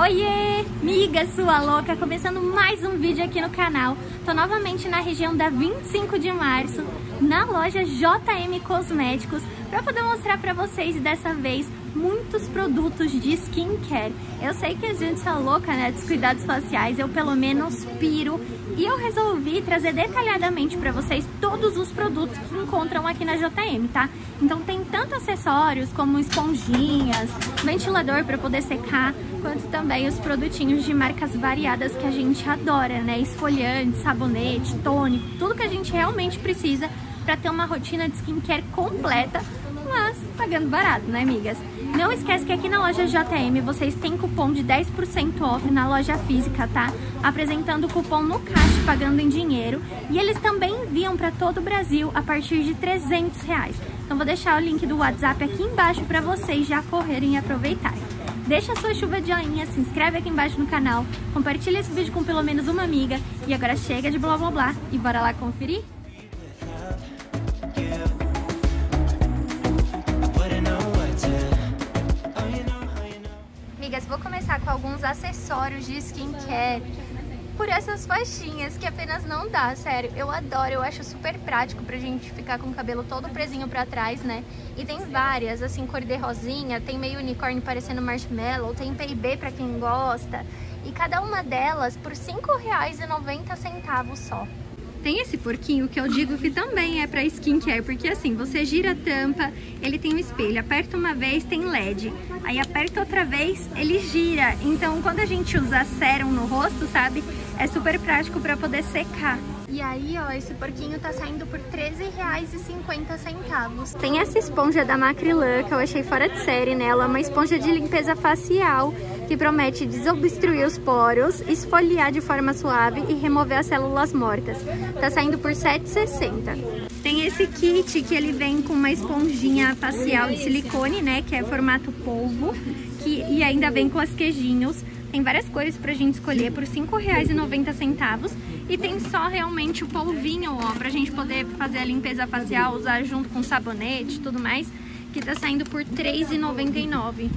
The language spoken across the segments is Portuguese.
Oiê, miga sua louca, começando mais um vídeo aqui no canal. Tô novamente na região da 25 de março, na loja JM Cosméticos, para poder mostrar para vocês dessa vez muitos produtos de skincare. Eu sei que a gente é louca, né, dos cuidados faciais, eu pelo menos piro. E eu resolvi trazer detalhadamente para vocês todos os produtos que encontram aqui na JM, tá? Então tem tanto acessórios como esponjinhas, ventilador para poder secar, quanto também os produtinhos de marcas variadas que a gente adora, né? Esfoliante, sabonete, tônico, tudo que a gente realmente precisa para ter uma rotina de skincare completa mas pagando barato, né, amigas? Não esquece que aqui na loja JM vocês têm cupom de 10% off na loja física, tá? Apresentando o cupom no caixa, pagando em dinheiro. E eles também enviam para todo o Brasil a partir de 300 reais. Então vou deixar o link do WhatsApp aqui embaixo para vocês já correrem e aproveitarem. Deixa a sua chuva de joinha, se inscreve aqui embaixo no canal, compartilha esse vídeo com pelo menos uma amiga. E agora chega de blá blá blá e bora lá conferir? Alguns acessórios de skincare por essas faixinhas que apenas não dá, sério. Eu adoro, eu acho super prático pra gente ficar com o cabelo todo presinho pra trás, né? E tem várias, assim, cor de rosinha, tem meio unicórnio parecendo marshmallow, tem PIB pra quem gosta. E cada uma delas por R$ 5,90 só. Tem esse porquinho que eu digo que também é para skincare, porque assim, você gira a tampa, ele tem um espelho, aperta uma vez, tem LED, aí aperta outra vez, ele gira. Então, quando a gente usa sérum no rosto, sabe, é super prático para poder secar. E aí, ó, esse porquinho tá saindo por R$13,50. Tem essa esponja da Macrylan, que eu achei fora de série nela, uma esponja de limpeza facial, que promete desobstruir os poros, esfoliar de forma suave e remover as células mortas. Tá saindo por R$7,60. Tem esse kit que ele vem com uma esponjinha facial de silicone, né, que é formato polvo, que, e ainda vem com as queijinhos. Tem várias cores pra gente escolher por R$5,90 e tem só realmente o polvinho, ó, pra gente poder fazer a limpeza facial, usar junto com sabonete e tudo mais, que tá saindo por R$3,99.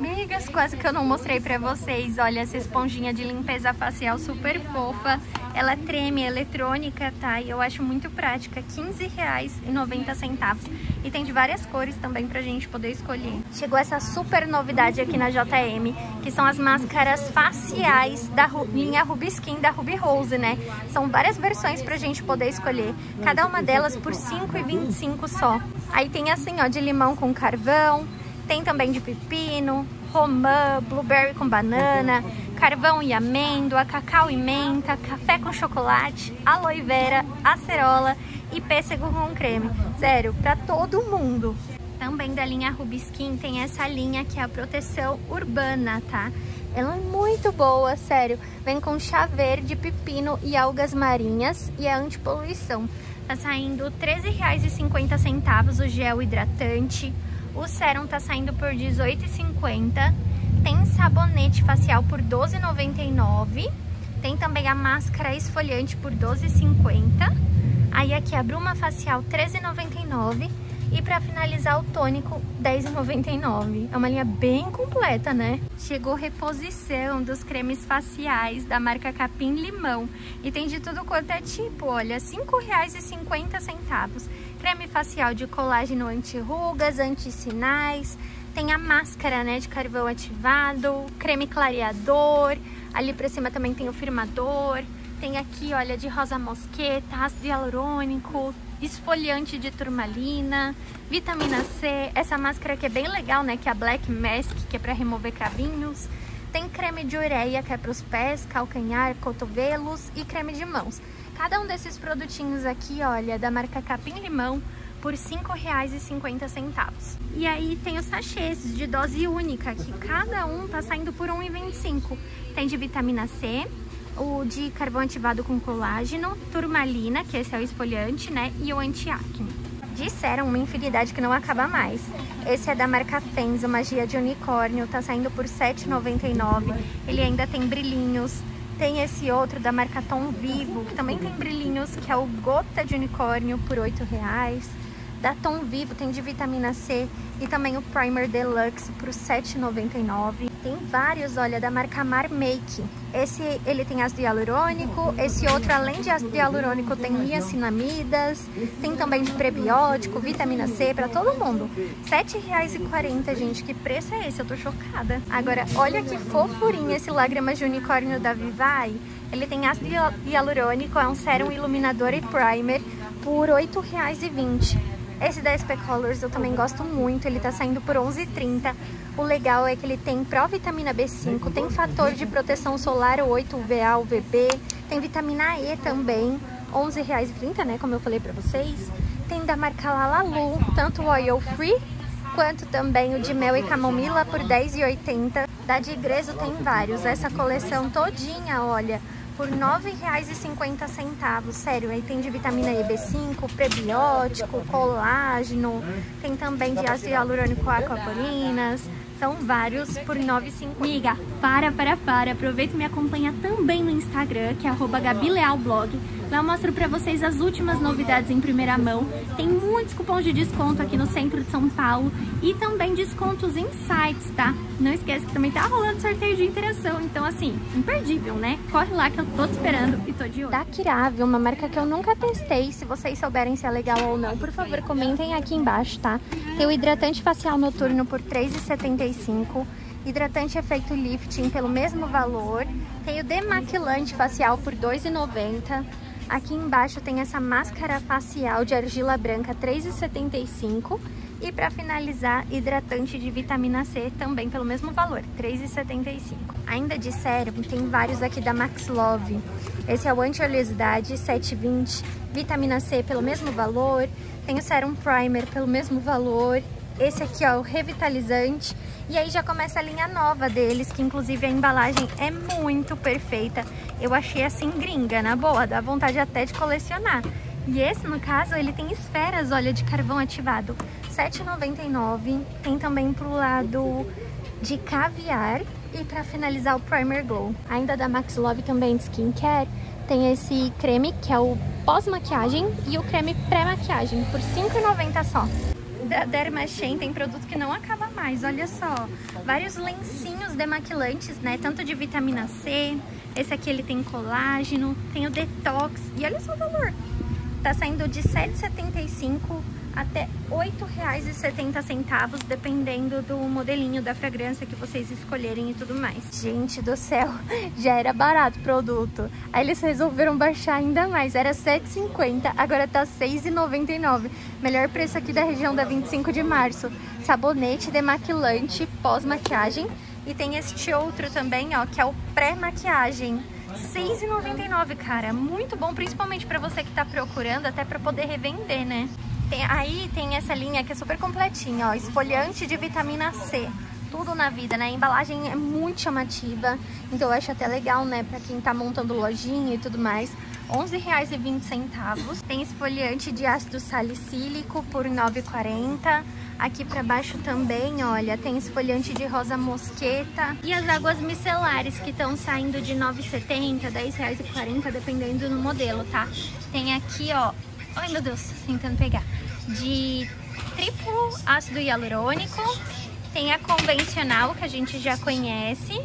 Migas, quase que eu não mostrei pra vocês, olha essa esponjinha de limpeza facial super fofa. Ela treme, é eletrônica, tá? E eu acho muito prática, R$15,90. E tem de várias cores também pra gente poder escolher. Chegou essa super novidade aqui na JM, que são as máscaras faciais da linha Ruby Skin da Ruby Rose, né? São várias versões pra gente poder escolher. Cada uma delas por R$5,25 só. Aí tem assim, ó, de limão com carvão, tem também de pepino, romã, blueberry com banana, carvão e amêndoa, cacau e menta, café com chocolate, aloe vera, acerola e pêssego com creme. Sério, pra todo mundo. Também da linha Rubiskin tem essa linha que é a proteção urbana, tá? Ela é muito boa, sério. Vem com chá verde, pepino e algas marinhas e é antipoluição. Tá saindo R$13,50 o gel hidratante. O sérum tá saindo por R$18,50 tem sabonete facial por R$12,99. Tem também a máscara esfoliante por R$12,50. Aí aqui a bruma facial R$13,99. E para finalizar o tônico, R$10,99. É uma linha bem completa, né? Chegou reposição dos cremes faciais da marca Capim Limão. E tem de tudo quanto é tipo, olha, R$5,50. Creme facial de colágeno anti-rugas, anti-sinais, tem a máscara, né, de carvão ativado, creme clareador. Ali pra cima também tem o firmador. Tem aqui, olha, de rosa mosqueta, ácido hialurônico, esfoliante de turmalina, vitamina C. Essa máscara aqui é bem legal, né, que é a Black Mask, que é pra remover cravinhos. Tem creme de ureia, que é para os pés, calcanhar, cotovelos e creme de mãos. Cada um desses produtinhos aqui, olha, da marca Capim Limão, por R$ 5,50. E aí tem os sachês de dose única, que cada um tá saindo por R$ 1,25. Tem de vitamina C, o de carvão ativado com colágeno, turmalina, que esse é o esfoliante, né, e o anti-acne. Disseram uma infinidade que não acaba mais. Esse é da marca Fenza, Magia de Unicórnio, tá saindo por R$ 7,99. Ele ainda tem brilhinhos. Tem esse outro da marca Tom Vivo, que também tem brilhinhos, que é o Gota de Unicórnio por R$ 8,00 da Tom Vivo tem de vitamina C e também o Primer Deluxe por R$ 7,99. Tem vários, olha, da marca Mar Make. Esse, ele tem ácido hialurônico, esse outro, além de ácido hialurônico, tem niacinamidas, tem também de prebiótico, vitamina C, pra todo mundo. R$ 7,40, gente, que preço é esse? Eu tô chocada. Agora, olha que fofurinha esse lágrimas de unicórnio da Vivai. Ele tem ácido hialurônico, é um sérum iluminador e primer por R$ 8,20. Esse da SP Colors eu também gosto muito, ele tá saindo por 11,30. O legal é que ele tem provitamina B5, tem fator de proteção solar 8 UVA, UVB, tem vitamina E também, R$11,30, né, como eu falei pra vocês. Tem da marca Lalalu, tanto o oil free quanto também o de mel e camomila por R$10,80. Da de Igreso tem vários, essa coleção todinha, olha, por R$ 9,50. Sério, aí tem de vitamina E, B5, prebiótico, colágeno, tem também de ácido hialurônico aquaporinas, são vários por R$ 9,50. Miga, para, para, para. Aproveita e me acompanha também no Instagram, que é gabilealblog. Lá eu mostro pra vocês as últimas novidades em primeira mão. Tem muitos cupons de desconto aqui no centro de São Paulo e também descontos em sites, tá? Não esquece que também tá rolando sorteio de interação, então assim, imperdível, né? Corre lá que eu tô te esperando e tô de olho. Da Kirave, uma marca que eu nunca testei, se vocês souberem se é legal ou não, por favor, comentem aqui embaixo, tá? Tem o hidratante facial noturno por R$3,75 hidratante efeito lifting pelo mesmo valor, tem o demaquilante facial por R$2,90 Aqui embaixo tem essa máscara facial de argila branca 3,75 e para finalizar, hidratante de vitamina C também pelo mesmo valor, 3,75. Ainda de sérum, tem vários aqui da Max Love. Esse é o anti-oleosidade 720, vitamina C pelo mesmo valor, tem o sérum primer pelo mesmo valor esse aqui, ó, o revitalizante. E aí já começa a linha nova deles, que inclusive a embalagem é muito perfeita. Eu achei assim gringa, na boa, dá vontade até de colecionar. E esse, no caso, ele tem esferas, olha, de carvão ativado. R$ 7,99. Tem também pro lado de caviar. E para finalizar, o Primer Glow. Ainda da Max Love também de skincare, tem esse creme que é o pós-maquiagem e o creme pré-maquiagem, por R$ 5,90 só da Dermachen tem produto que não acaba olha só. Vários lencinhos demaquilantes, né? Tanto de vitamina C, esse aqui ele tem colágeno, tem o detox. E olha só o valor. Tá saindo de R$ 7,75 até R$ 8,70, dependendo do modelinho da fragrância que vocês escolherem e tudo mais. Gente do céu, já era barato o produto. Aí eles resolveram baixar ainda mais, era R$ 7,50, agora tá R$ 6,99. Melhor preço aqui da região da 25 de março. Sabonete demaquilante pós-maquiagem. E tem este outro também, ó, que é o pré-maquiagem. R$ 6,99, cara. Muito bom, principalmente para você que tá procurando, até para poder revender, né? Tem, aí tem essa linha que é super completinha, ó, esfoliante de vitamina C. Tudo na vida, né? A embalagem é muito chamativa, então eu acho até legal, né? Pra quem tá montando lojinha e tudo mais. R$11,20. Tem esfoliante de ácido salicílico por R$9,40. Aqui pra baixo também, olha, tem esfoliante de rosa mosqueta. E as águas micelares que estão saindo de R$9,70, R$10,40, dependendo do modelo, tá? Tem aqui, ó, Ai, meu Deus, tentando pegar. De triplo ácido hialurônico. Tem a convencional, que a gente já conhece.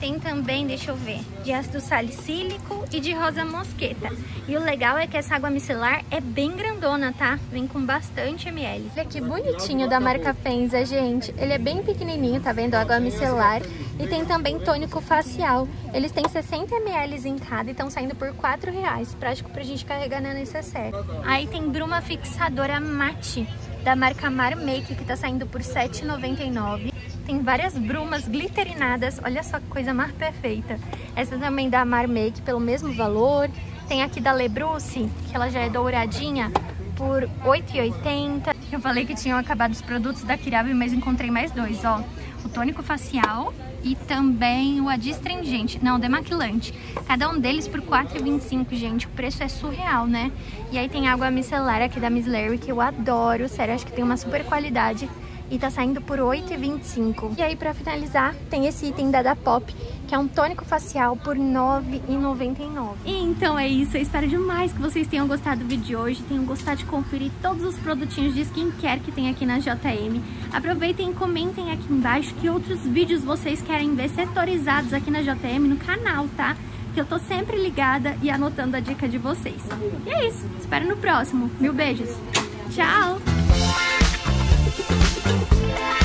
Tem também, deixa eu ver, de ácido salicílico e de rosa mosqueta. E o legal é que essa água micelar é bem grandona, tá? Vem com bastante ml. Olha que bonitinho da marca Fenza, gente. Ele é bem pequenininho, tá vendo? Água micelar. E tem também tônico facial. Eles têm 60 ml em cada e estão saindo por 4 reais. Prático pra gente carregar na necessaire. Aí tem bruma fixadora mate da marca Mar Make, que tá saindo por R$ 7,99. Tem várias brumas glitterinadas, olha só que coisa mais perfeita. Essa também da Mar Make pelo mesmo valor. Tem aqui da Lebruce, que ela já é douradinha, por R$ 8,80. Eu falei que tinham acabado os produtos da Kirabe, mas encontrei mais dois, ó. O tônico facial e também o adstringente, não, demaquilante. Cada um deles por R$ 4,25, gente. O preço é surreal, né? E aí tem água micelar aqui da Miss Larry, que eu adoro, sério, acho que tem uma super qualidade. E tá saindo por R$ 8,25. E aí, pra finalizar, tem esse item da Da Pop, que é um tônico facial por R$ 9,99. Então é isso, eu espero demais que vocês tenham gostado do vídeo de hoje, tenham gostado de conferir todos os produtinhos de skincare que tem aqui na JM. Aproveitem e comentem aqui embaixo que outros vídeos vocês querem ver setorizados aqui na JM no canal, tá? Que eu tô sempre ligada e anotando a dica de vocês. E é isso, espero no próximo. Mil beijos. Tchau! You.